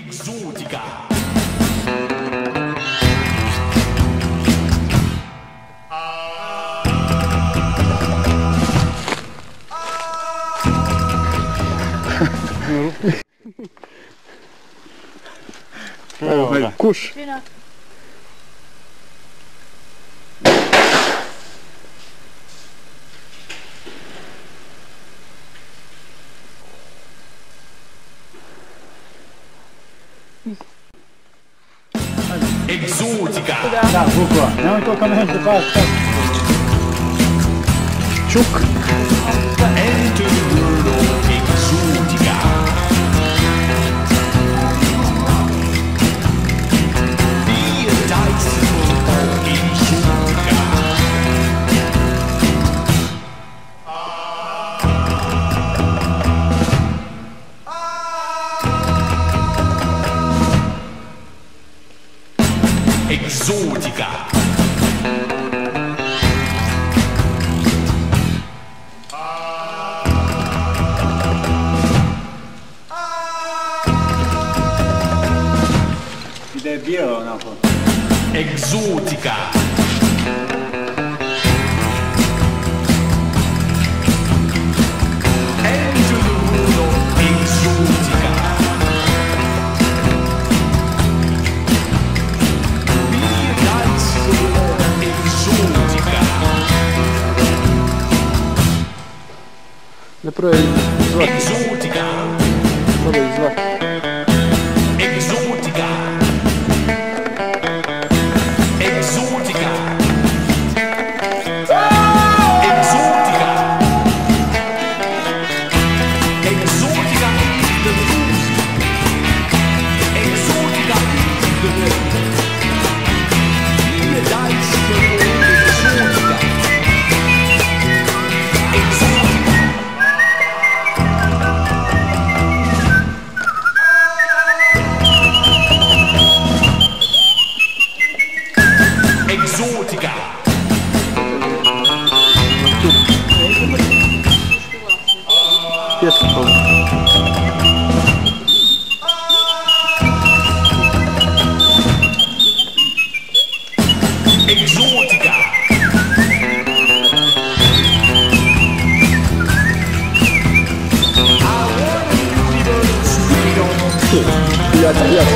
Экзотика. Куш. Exótica! lá. Tá, não tocamos no costa. Tchuk! Enter exotica. Ti dai birra o no? Exotica. na é pra ele. Exótica. Falou, exótica. discipline. Yes, yes.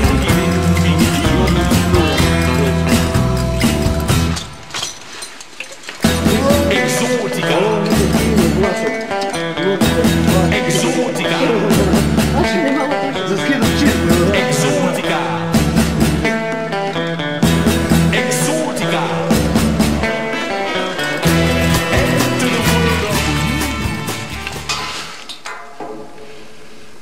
Huh?